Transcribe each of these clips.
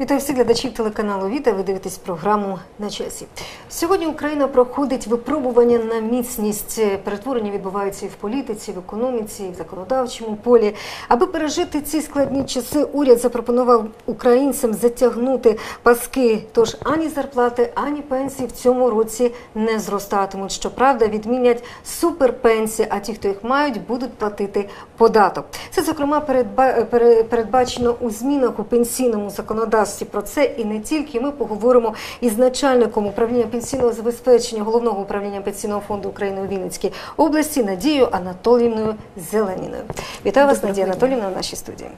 Вітаю всіх глядачів телеканалу Віта. Ви дивитесь програму на часі. Сьогодні Україна проходить випробування на міцність. Перетворення відбуваються і в політиці, в економіці, і в законодавчому полі. Аби пережити ці складні часи, уряд запропонував українцям затягнути паски. Тож ані зарплати, ані пенсії в цьому році не зростатимуть. Щоправда, відмінять суперпенсії, а ті, хто їх мають, будуть платити податок. Це зокрема передба- передбачено у змінах у пенсійному законодавстві. Про це і не тільки ми поговоримо із начальником управління пенсійного забезпечення головного управління пенсійного фонду України у Вінницькій області Надією Анатоліївною Зеленіною. Вітаю вас, Доброго Надія. Анатоліївна, в нашій студії.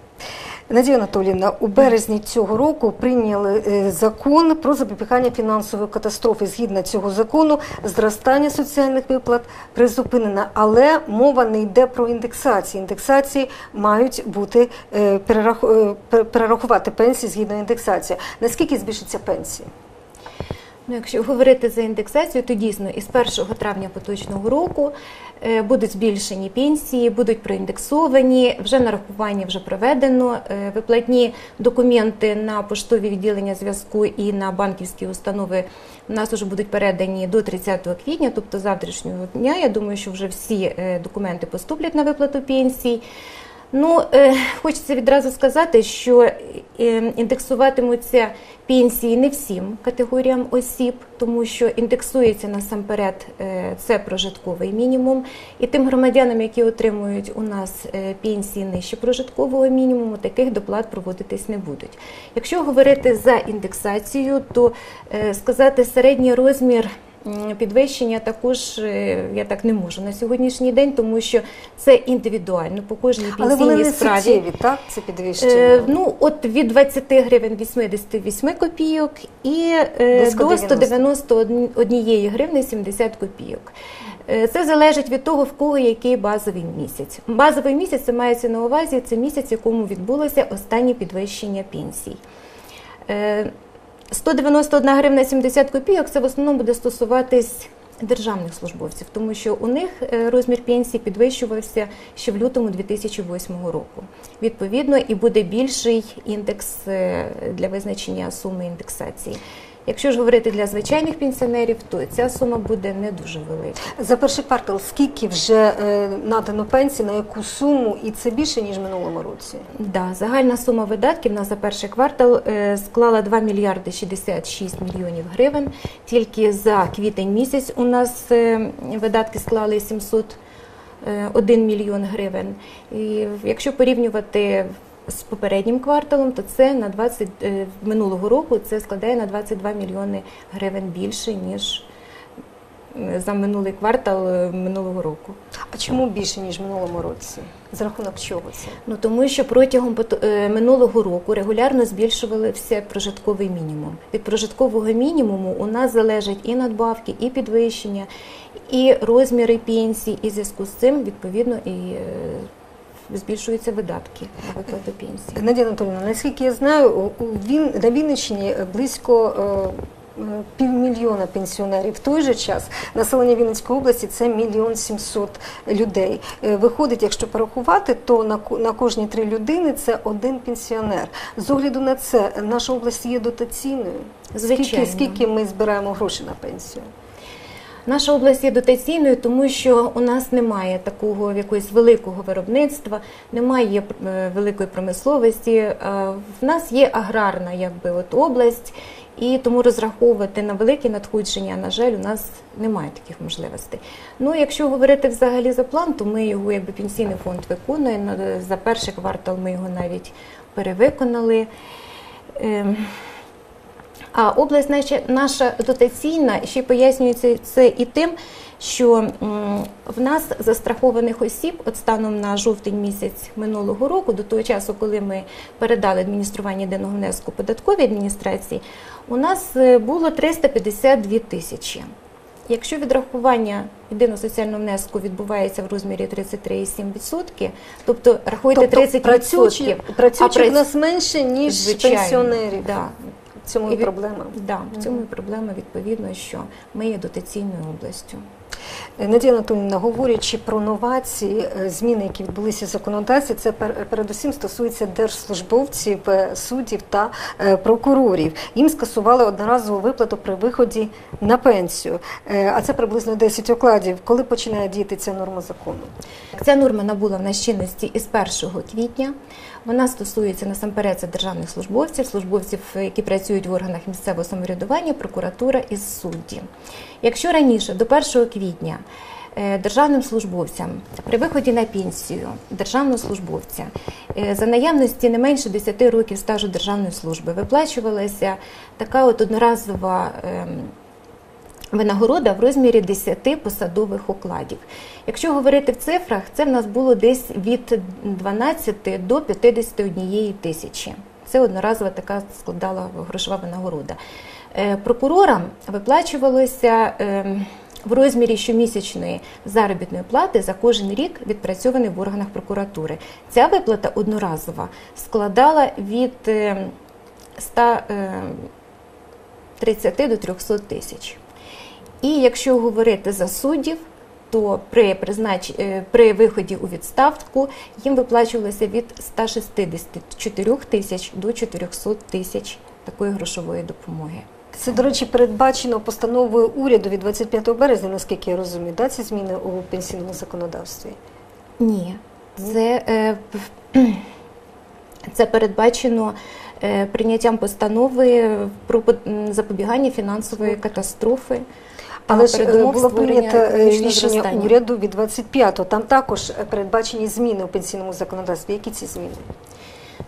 Надія Анатоліївна, у березні цього року прийняли е, закон про запобігання фінансової катастрофи. Згідно цього закону, зростання соціальних виплат призупинено, але мова не йде про індексації. Індексації мають бути е, е, пер- перерахувати пенсії згідно індексації. Наскільки збільшиться пенсії? Ну, якщо говорити за індексацію, то дійсно із 1 травня поточного року е, будуть збільшені пенсії, будуть проіндексовані, вже нарахування вже проведено. е, Виплатні документи на поштові відділення зв'язку і на банківські установи у нас вже будуть передані до 30 квітня, тобто завтрашнього дня. Я думаю, що вже всі е, документи поступлять на виплату пенсій. Ну, е, хочеться відразу сказати, що е, індексуватимуться пенсії не всім категоріям осіб, тому що індексується насамперед е, це прожитковий мінімум. І тим громадянам, які отримують у нас пенсії нижче прожиткового мінімуму, таких доплат проводитись не будуть. Якщо говорити за індексацію, то сказати середній розмір. Підвищення також е, я так не можу на сьогоднішній день, тому що це індивідуально по кожній Але вони пенсійній справі. суттєві, так? Це підвищення. Е, ну, от від 20 гривень 88 копійок і е, до 90. 191 гривни 70 копійок. Е, Це залежить від того, в кого який базовий місяць. Базовий місяць це мається на увазі, це місяць, в якому відбулося останнє підвищення пенсій. Е, 191 гривна 70 копійок це в основному буде стосуватись державних службовців, тому що у них е, розмір пенсії підвищувався ще в лютому 2008 року. Відповідно, і буде більший індекс е, для визначення суми індексації. Якщо ж говорити для звичайних пенсіонерів, то ця сума буде не дуже велика. За перший квартал скільки вже е, надано пенсій, на яку суму, і це більше, ніж в минулому році? Да, загальна сума видатків на за перший квартал е, склала 2 мільярди 66 мільйонів гривень. Тільки за квітень місяць у нас е, видатки склали 701 мільйон гривень. І якщо порівнювати з попереднім кварталом, то це на 20 е, минулого року це складає на 22 мільйони гривень більше ніж за минулий квартал е, минулого року. А чому більше, ніж в минулому році? За рахунок чого це? Ну тому що протягом е, минулого року регулярно збільшувався прожитковий мінімум. Від прожиткового мінімуму у нас залежать і надбавки, і підвищення, і розміри пенсій. І зв'язку з цим відповідно і збільшуються видатки на виплату пенсії. Надія Анатолійовна, наскільки я знаю, Він, на Вінниччині близько е, е, півмільйона пенсіонерів. В той же час населення Вінницької області це мільйон сімсот людей. Е, Виходить, якщо порахувати, то на, ко- на кожні три людини це один пенсіонер. З огляду на це, наша область є дотаційною. Звичайно. Скільки, скільки ми збираємо грошей на пенсію? Наша область є дотаційною, тому що у нас немає такого якогось великого виробництва, немає е, великої промисловості. Е, В нас є аграрна якби от область, і тому розраховувати на великі надходження, на жаль, у нас немає таких можливостей. Ну, якщо говорити взагалі за план, то ми його якби пенсійний фонд виконує. За перший квартал ми його навіть перевиконали. А область наша, наша дотаційна ще пояснюється це і тим, що в нас застрахованих осіб от станом на жовтень місяць минулого року, до того часу, коли ми передали адміністрування єдиного внеску податковій адміністрації, у нас е, було 352 тисячі. Якщо відрахування єдиного соціального внеску відбувається в розмірі 33,7%, тобто рахуйте 30%, працюючих, працюючих а нас менше, ніж Звичайно, пенсіонерів. Да. Цьому І від- проблема. Да, в цьому і проблема відповідно, що ми є дотаційною областю. Е, Надія Анатолійовна, говорячи про новації, е, зміни, які відбулися в законодавстві, це пер- передусім стосується держслужбовців, е, суддів та прокурорів. Їм скасували одноразову виплату при виході на пенсію, а це приблизно 10 окладів. Коли починає діяти ця норма закону? Ця норма набула в нас чинності із 1 квітня. Вона стосується насамперед це державних службовців, службовців, які працюють в органах місцевого самоврядування, прокуратура і судді. Якщо раніше, до 1 квітня, е, державним службовцям при виході на пенсію державного службовця е, за наявності не менше 10 років стажу державної служби виплачувалася така от одноразова. Винагорода в розмірі 10 посадових окладів. Якщо говорити в цифрах, це в нас було десь від 12 до 51 тисячі. Це одноразова така складала грошова винагорода. Е, Прокурорам виплачувалося ем, в розмірі щомісячної заробітної плати за кожен рік відпрацьований в органах прокуратури. Ця виплата одноразова складала від ем, 130 до 300 тисяч. І якщо говорити за суддів, то при признач... е, при виході у відставку їм виплачувалося від 164 тисяч до 400 тисяч такої грошової допомоги. Це, до речі, передбачено постановою уряду від 25 березня, наскільки я розумію, да, ці зміни у пенсійному законодавстві. Ні, це, е, це передбачено е, прийняттям постанови про по- запобігання фінансової катастрофи. Але ж е, було прийнято е, рішення уряду від 25-го. Там також е, передбачені зміни у пенсійному законодавстві. Які ці зміни?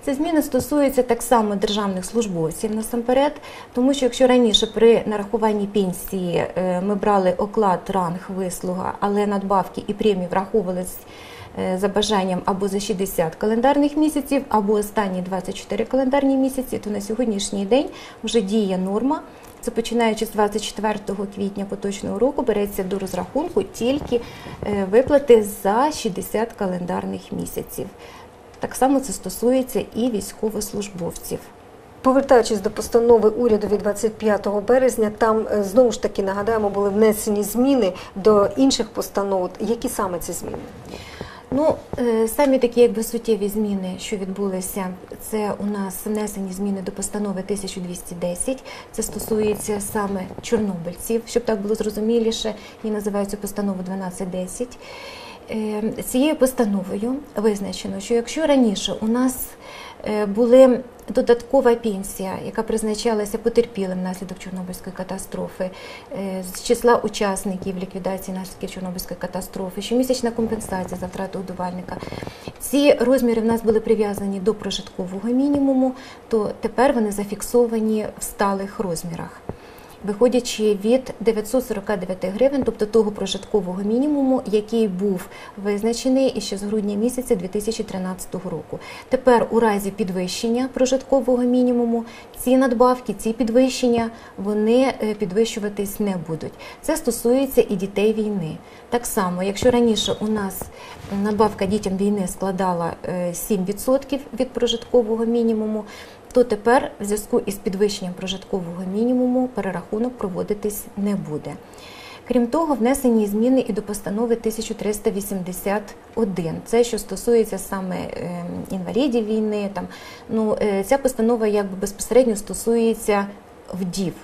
Ці зміни стосуються так само державних службовців насамперед, тому що якщо раніше при нарахуванні пенсії ми брали оклад, ранг, вислуга, але надбавки і премії враховувались за бажанням або за 60 календарних місяців, або останні 24 календарні місяці, то на сьогоднішній день вже діє норма. Це починаючи з 24 квітня поточного року береться до розрахунку тільки е, виплати за 60 календарних місяців. Так само це стосується і військовослужбовців. Повертаючись до постанови уряду від 25 березня, там е, знову ж таки нагадаємо, були внесені зміни до інших постанов. Які саме ці зміни? Ну, е, самі такі якби суттєві зміни, що відбулися, це у нас внесені зміни до постанови 1210. Це стосується саме чорнобильців, щоб так було зрозуміліше, її називають цю постанову 1210. Е, Цією постановою визначено, що якщо раніше у нас були додаткова пенсія, яка призначалася потерпілим внаслідок Чорнобильської катастрофи, е, з числа учасників ліквідації наслідків Чорнобильської катастрофи, щомісячна компенсація за втрату годувальника. Ці розміри в нас були прив'язані до прожиткового мінімуму, то тепер вони зафіксовані в сталих розмірах виходячи від 949 гривень, тобто того прожиткового мінімуму, який був визначений іще з грудня місяця 2013 року. Тепер у разі підвищення прожиткового мінімуму ці надбавки, ці підвищення вони е, підвищуватись не будуть. Це стосується і дітей війни. Так само, якщо раніше у нас надбавка дітям війни складала е, 7% від прожиткового мінімуму, то тепер в зв'язку із підвищенням прожиткового мінімуму перерахунок проводитись не буде. Крім того, внесені зміни і до постанови 1381. Це що стосується саме е, інвалідів війни. Там ну е, ця постанова якби безпосередньо стосується вдів.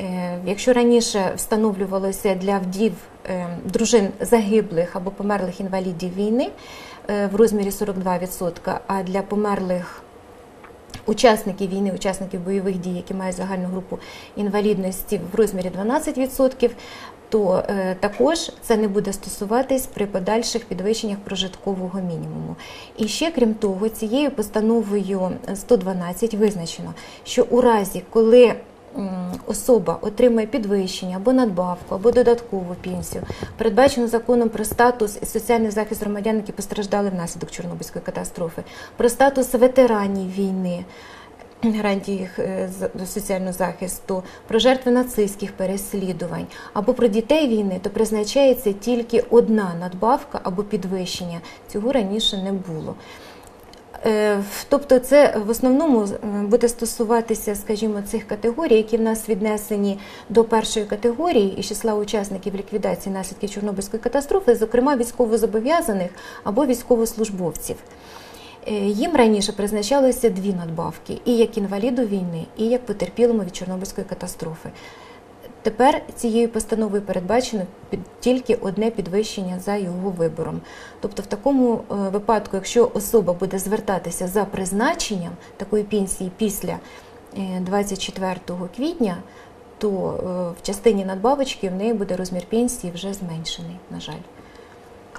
Е, Якщо раніше встановлювалося для вдів е, дружин загиблих або померлих інвалідів війни е, в розмірі 42%, а для померлих учасників війни, учасників бойових дій, які мають загальну групу інвалідності в розмірі 12%, то е, також це не буде стосуватись при подальших підвищеннях прожиткового мінімуму. І ще крім того, цією постановою 112 визначено, що у разі, коли Особа отримує підвищення або надбавку, або додаткову пенсію, передбачено законом про статус і соціальний захист громадян, які постраждали внаслідок Чорнобильської катастрофи, про статус ветеранів війни, гарантії їх е, соціального захисту, про жертви нацистських переслідувань або про дітей війни, то призначається тільки одна надбавка або підвищення. Цього раніше не було. Е, Тобто, це в основному е, буде стосуватися, скажімо, цих категорій, які в нас віднесені до першої категорії із числа учасників ліквідації наслідків Чорнобильської катастрофи, зокрема військовозобов'язаних або військовослужбовців. Е, Їм раніше призначалися дві надбавки: і як інваліду війни, і як потерпілому від Чорнобильської катастрофи. Тепер цією постановою передбачено тільки одне підвищення за його вибором. Тобто, в такому е, випадку, якщо особа буде звертатися за призначенням такої пенсії після е, 24 квітня, то е, в частині надбавочки в неї буде розмір пенсії вже зменшений, на жаль.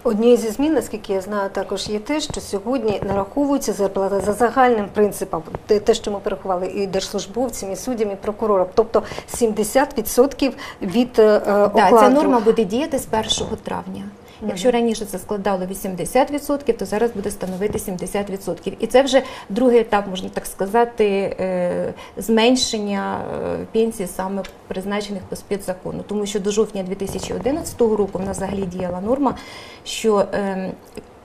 Однією зі змін, наскільки я знаю, також є те, що сьогодні нараховується зарплата за загальним принципом, те, що ми перерахували і держслужбовцям, і суддям, і прокурорам, тобто 70% від е, Так, ця норма буде діяти з 1 травня. Якщо раніше це складало 80%, то зараз буде становити 70%. І це вже другий етап, можна так сказати, е, зменшення пенсії саме призначених по спецзакону. Тому що до жовтня 2011 року в нас взагалі діяла норма, що ем,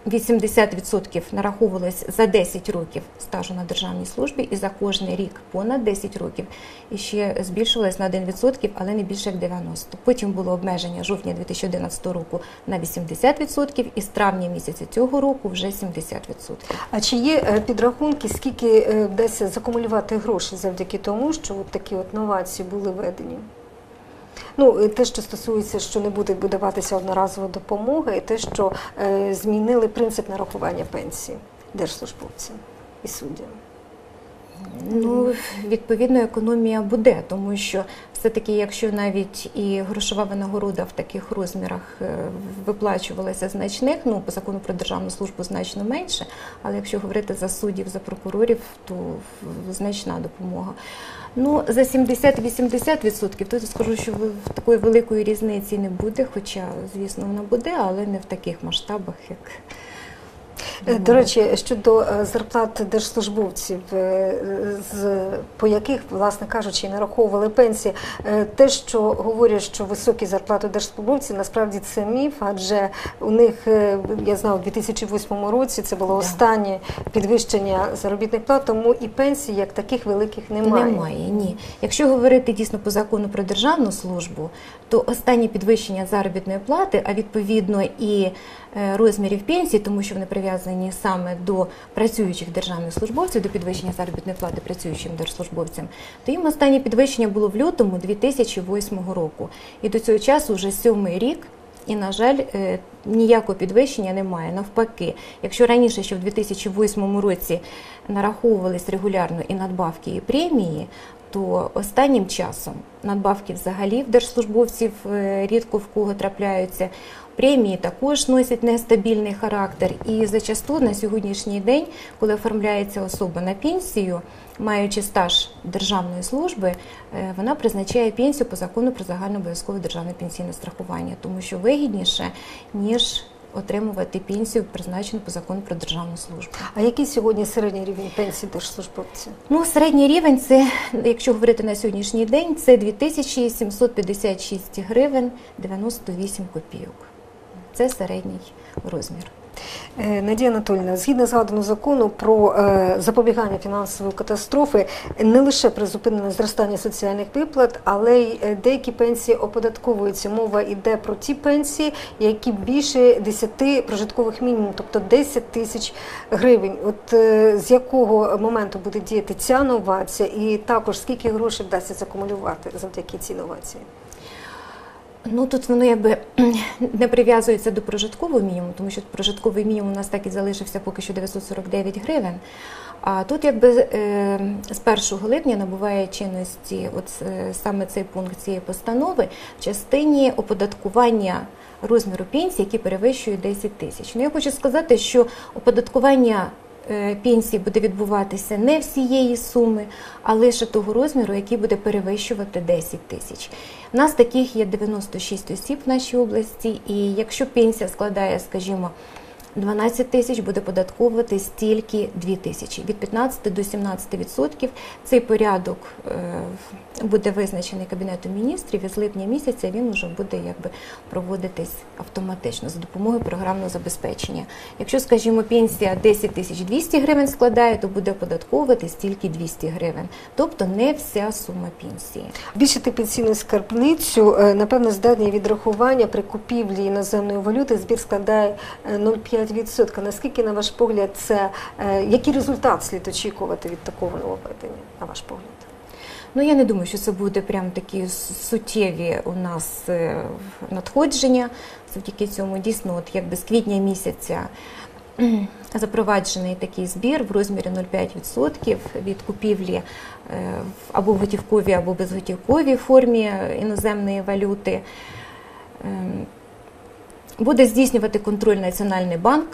80% нараховувалось за 10 років стажу на державній службі і за кожний рік понад 10 років і ще збільшувалось на 1%, але не більше як 90%. Потім було обмеження жовтня 2011 року на 80% і з травня місяця цього року вже 70%. А чи є е, підрахунки, скільки е, вдасться закумулювати гроші завдяки тому, що от такі от новації були введені? Ну, е, те, що стосується, що не буде видаватися одноразова допомога, і те, що е, змінили принцип нарахування пенсії держслужбовцям і суддям. Ну, відповідно, економія буде, тому що все-таки, якщо навіть і грошова винагорода в таких розмірах е, виплачувалася значних, ну по закону про державну службу значно менше, але якщо говорити за суддів, за прокурорів, то значна допомога. Ну, за 70-80%, то я скажу, що такої великої різниці не буде, хоча, звісно, вона буде, але не в таких масштабах, як. Е, До речі, щодо е, зарплат держслужбовців, е, з по яких, власне кажучи, нараховували пенсії, те, що говорять, що високі зарплати держслужбовців, насправді це міф, адже у них я знаю, у 2008 році це було останнє підвищення заробітних плат, тому і пенсій як таких великих немає. Немає, ні. Якщо говорити дійсно по закону про державну службу, то останнє підвищення заробітної плати, а відповідно і розмірів пенсії, тому що вони прив'язані саме до працюючих державних службовців, до підвищення заробітної плати працюючим держслужбовцям, то їм останнє підвищення було в лютому 2008 року. І до цього часу вже сьомий рік. І, на жаль, е, ніякого підвищення немає. Навпаки, якщо раніше, ще в 2008 році нараховувались регулярно і надбавки, і премії, то останнім часом надбавки взагалі в держслужбовців е, рідко в кого трапляються. Премії також носять нестабільний характер, і зачасту на сьогоднішній день, коли оформляється особа на пенсію, маючи стаж державної служби, е, вона призначає пенсію по закону про загальнообов'язкове державне пенсійне страхування, тому що вигідніше ніж отримувати пенсію, призначену по закону про державну службу. А який сьогодні середній рівень пенсії держслужбовців? Ну, середній рівень це, якщо говорити на сьогоднішній день, це 2756 гривень 98 копійок. Це середній розмір. Е, Надія Анатольовна, згідно згаданого закону про е, запобігання фінансової катастрофи, не лише призупинено зростання соціальних виплат, але й е, деякі пенсії оподатковуються. Мова йде про ті пенсії, які більше 10 прожиткових мінімумів, тобто 10 тисяч гривень. От з якого моменту буде діяти ця новація, і також скільки грошей вдасться закумулювати завдяки цій новації? Ну тут воно якби не прив'язується до прожиткового мінімуму, тому що прожитковий мінімум у нас так і залишився поки що 949 гривень. А тут якби е, з 1 липня набуває чинності от е, саме цей пункт цієї постанови в частині оподаткування розміру пенсії, які перевищує 10 тисяч. Ну я хочу сказати, що оподаткування е, пенсії буде відбуватися не всієї суми, а лише того розміру, який буде перевищувати 10 тисяч. У нас таких є 96 осіб в нашій області, і якщо пенсія складає, скажімо, 12 тисяч буде податковуватись стільки 2 тисячі. Від 15 до 17 відсотків цей порядок е, буде визначений Кабінетом міністрів і з липня місяця він вже буде якби проводитись автоматично за допомогою програмного забезпечення. Якщо, скажімо, пенсія 10 тисяч 200 гривень складає, то буде податковуватись стільки 200 гривень, тобто не вся сума пенсії. Більшити пенсійну скарбницю, е, напевно, здатні відрахування при купівлі іноземної валюти збір складає е, 0,5%. 5%. Наскільки, на ваш погляд, це е, який результат слід очікувати від такого опитання, на ваш погляд? Ну, я не думаю, що це буде прям такі суттєві у нас е, надходження. Завдяки цьому дійсно, от якби з квітня місяця запроваджений такий збір в розмірі 0,5% від купівлі е, або в готівковій, або безготівковій формі іноземної валюти. Ем, Буде здійснювати контроль Національний банк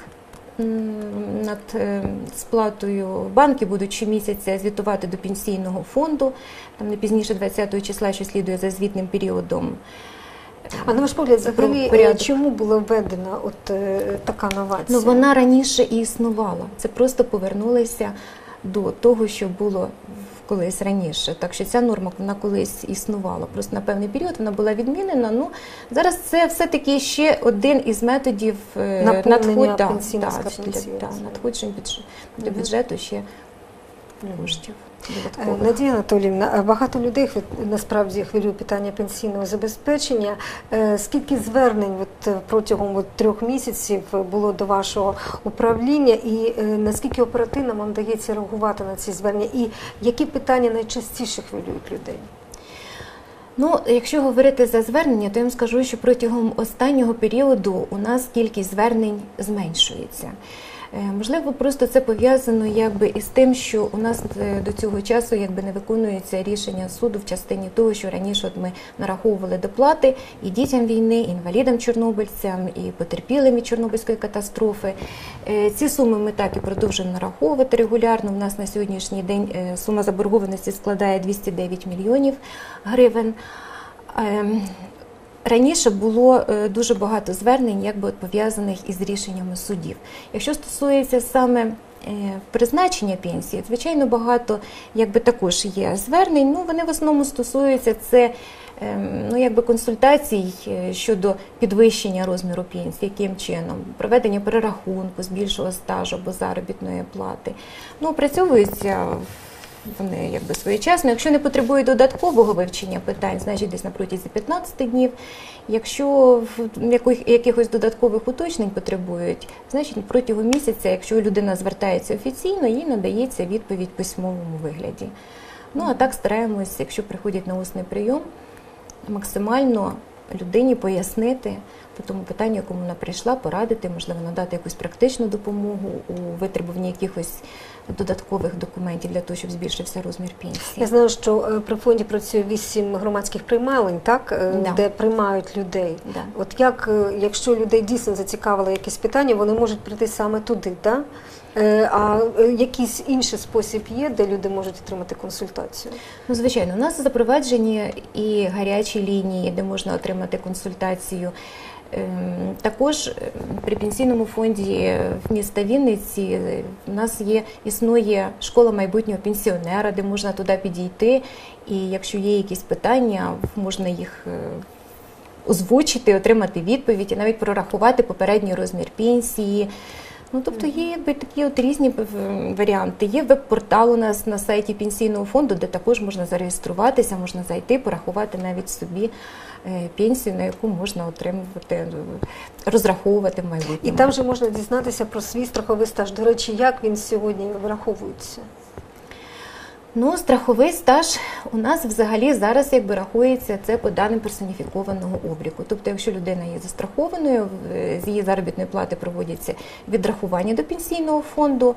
над е, сплатою. Банки будуть щомісяця звітувати до пенсійного фонду, там не пізніше 20 числа, що слідує за звітним періодом. А на ваш погляд, взагалі, е, чому була введена от е, така новація? Ну вона раніше і існувала. Це просто повернулися до того, що було в- колись раніше. Так що ця норма вона колись існувала. Просто на певний період вона була відмінена. Ну зараз це все-таки ще один із методів е, надходжень до бюджету ще коштів. Е. Надія Анатоліївна, е, багато людей насправді хвилює питання пенсійного забезпечення. Е, Скільки звернень от, протягом от, трьох місяців було до вашого управління, і наскільки оперативно вам вдається реагувати на ці звернення? І які питання найчастіше хвилюють людей? Ну, якщо говорити за звернення, то я вам скажу, що протягом останнього періоду у нас кількість звернень зменшується. Е, Можливо, просто це пов'язано якби із тим, що у нас е, до цього часу якби не виконується рішення суду в частині того, що раніше от ми нараховували доплати і дітям війни, і інвалідам чорнобильцям, і потерпілим від Чорнобильської катастрофи. Е, Ці суми ми так і продовжуємо нараховувати регулярно. У нас на сьогоднішній день сума заборгованості складає 209 мільйонів гривень. Раніше було е, дуже багато звернень, якби пов'язаних із рішеннями судів. Якщо стосується саме е, призначення пенсії, звичайно, багато якби також є звернень. Ну вони в основному стосуються це ем, ну якби консультацій е, щодо підвищення розміру пенсії, яким чином проведення перерахунку з більшого стажу або заробітної плати. Ну опрацьовуються вони якби своєчасно. Якщо не потребують додаткового вивчення питань, значить десь на протязі 15 днів. Якщо в яких- якихось додаткових уточнень потребують, значить протягом місяця, якщо людина звертається офіційно, їй надається відповідь в письмовому вигляді. Ну а так стараємось, якщо приходять на усний прийом, максимально людині пояснити по тому питанню, якому вона прийшла, порадити, можливо, надати якусь практичну допомогу у витребуванні якихось додаткових документів для того, щоб збільшився розмір пенсії. Я знаю, що е, при фонді працює вісім громадських приймалень, так е, Да. де приймають людей. Да. От як, е, якщо людей дійсно зацікавило якесь питання, вони можуть прийти саме туди, так? А якийсь інший спосіб є, де люди можуть отримати консультацію? Ну, звичайно, у нас запроваджені і гарячі лінії, де можна отримати консультацію. Ем, Також при пенсійному фонді в міста Вінниці в нас є існує школа майбутнього пенсіонера, де можна туди підійти. І якщо є якісь питання, можна їх е, озвучити, отримати відповідь і навіть прорахувати попередній розмір пенсії. Ну, тобто є якби такі от різні е, варіанти. Є веб-портал у нас на сайті пенсійного фонду, де також можна зареєструватися, можна зайти, порахувати навіть собі е, пенсію, на яку можна отримувати, розраховувати в І там же можна дізнатися про свій страховий стаж. До речі, як він сьогодні вираховується? Ну, страховий стаж у нас взагалі зараз якби рахується це по даним персоніфікованого обліку. Тобто, якщо людина є застрахованою, з її заробітної плати проводяться відрахування до пенсійного фонду.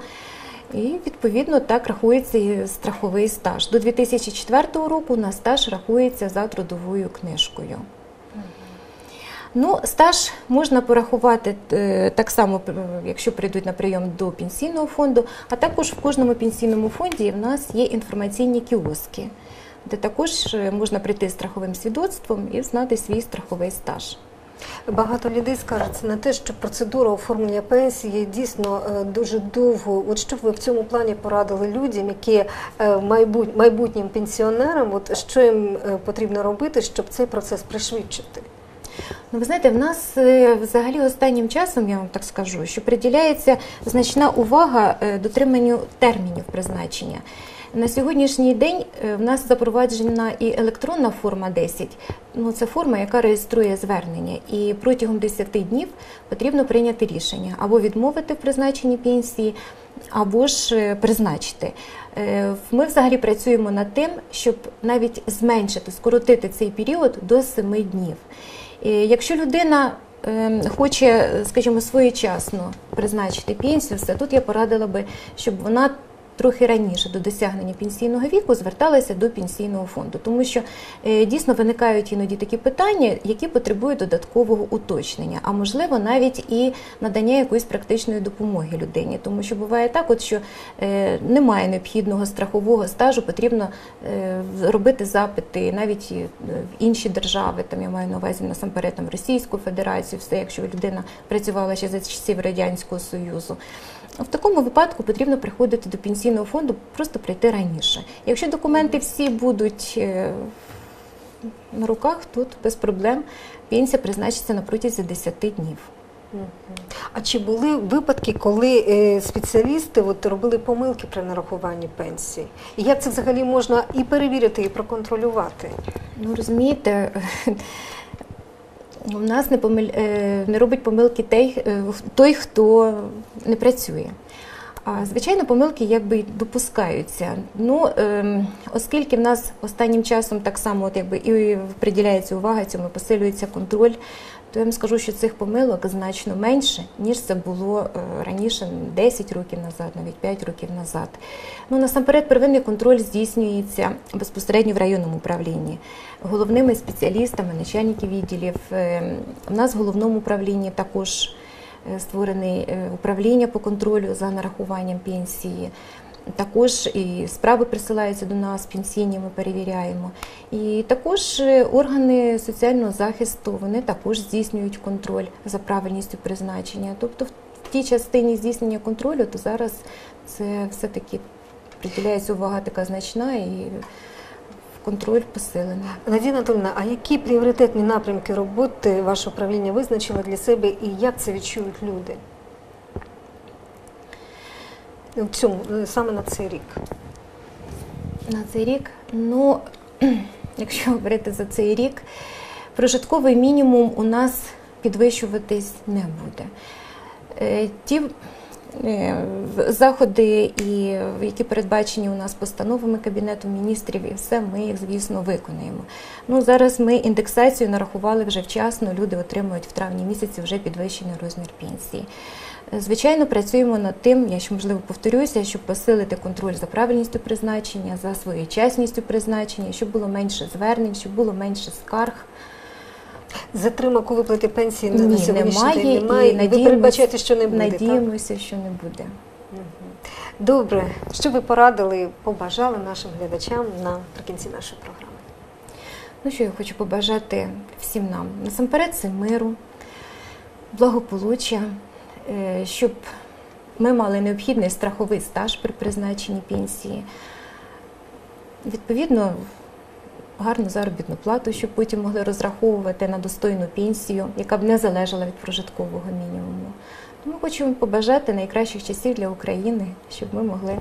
І відповідно так рахується і страховий стаж. До 2004 року у нас стаж рахується за трудовою книжкою. Ну, стаж можна порахувати е, так само, е, якщо прийдуть на прийом до пенсійного фонду, а також в кожному пенсійному фонді в нас є інформаційні кіоски, де також е, можна прийти з страховим свідоцтвом і знати свій страховий стаж. Багато людей скаржаться на те, що процедура оформлення пенсії дійсно дуже довго. От що б ви в цьому плані порадили людям, які майбутнім пенсіонерам, от що їм потрібно робити, щоб цей процес пришвидшити? Ну, ви знаєте, в нас е, взагалі останнім часом, я вам так скажу, що приділяється значна увага е, дотриманню термінів призначення. На сьогоднішній день е, в нас запроваджена і електронна форма 10. Ну, це форма, яка реєструє звернення. І протягом 10 днів потрібно прийняти рішення або відмовити в призначенні пенсії, або ж призначити. Ми взагалі працюємо над тим, щоб навіть зменшити, скоротити цей період до 7 днів. Якщо людина е, хоче, скажімо, своєчасно призначити пенсію, все тут я порадила би, щоб вона трохи раніше до досягнення пенсійного віку зверталася до пенсійного фонду, тому що е, дійсно виникають іноді такі питання, які потребують додаткового уточнення, а можливо навіть і надання якоїсь практичної допомоги людині, тому що буває так, от що е, немає необхідного страхового стажу, потрібно е, робити запити навіть в інші держави. Там я маю на увазі насамперед там Російську Федерацію, все, якщо людина працювала ще за часів радянського союзу. В такому випадку потрібно приходити до пенсійного фонду, просто прийти раніше. Якщо документи всі будуть е, на руках, тут без проблем пенсія призначиться на протязі 10 днів. А чи були випадки, коли е, спеціалісти от, робили помилки при нарахуванні пенсії? І як це взагалі можна і перевірити, і проконтролювати? Ну розумієте, у нас не помиль... е, не робить помилки той, е, той, хто не працює. А звичайно, помилки якби допускаються. Ну, ем, оскільки в нас останнім часом так само, от якби і приділяється увага цьому, посилюється контроль, то я вам скажу, що цих помилок значно менше, ніж це було е, раніше 10 років назад, навіть 5 років назад. Ну насамперед, первинний контроль здійснюється безпосередньо в районному управлінні головними спеціалістами, начальників відділів. Е, У нас в головному управлінні також е, створене е, управління по контролю за нарахуванням пенсії. Також і справи присилаються до нас, пенсійні ми перевіряємо. І також е, органи соціального захисту вони також здійснюють контроль за правильністю призначення. Тобто в тій частині здійснення контролю, то зараз це все-таки приділяється увага така значна і контроль посилений. Надія Анатольовна, а які пріоритетні напрямки роботи ваше управління визначило для себе і як це відчують люди? В цьому, е, саме на цей рік. На цей рік, ну, якщо говорити за цей рік, прожитковий мінімум у нас підвищуватись не буде. Е, Ті е, заходи, які передбачені у нас постановами Кабінету міністрів, і все ми їх, звісно, виконуємо. Ну, зараз ми індексацію нарахували вже вчасно, люди отримують в травні місяці вже підвищений розмір пенсії. Звичайно, працюємо над тим, я ще можливо повторюся, щоб посилити контроль за правильністю призначення, за своєчасністю призначення, щоб було менше звернень, щоб було менше скарг. Затримок у виплаті пенсії на- Ні, сьогоднішній немає, день немає. і І ви передбачаєте, що не буде. так? Надіємося, що не буде. Добре, що ви порадили, побажали нашим глядачам наприкінці нашої програми? Ну що я хочу побажати всім нам? Насамперед це миру, благополуччя, щоб ми мали необхідний страховий стаж при призначенні пенсії. Відповідно, гарну заробітну плату, щоб потім могли розраховувати на достойну пенсію, яка б не залежала від прожиткового мінімуму. Тому хочемо побажати найкращих часів для України, щоб ми могли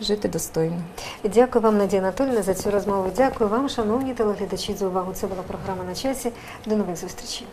жити достойно. Дякую вам, Надія Анатольовна, за цю розмову. Дякую вам, шановні телеглядачі, за увагу. Це була програма на часі. До нових зустрічей.